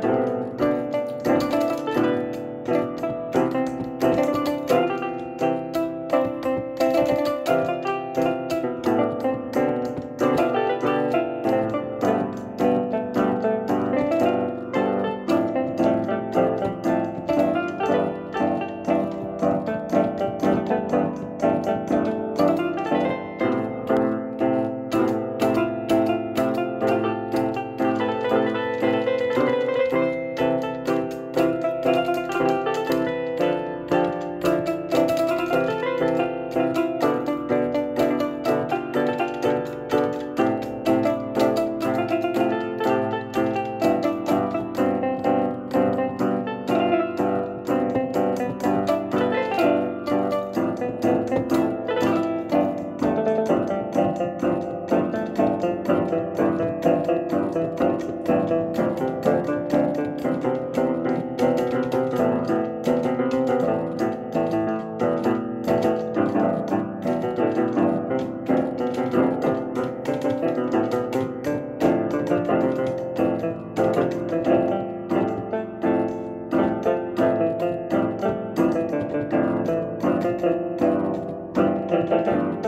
Bye. tan, tan, tan.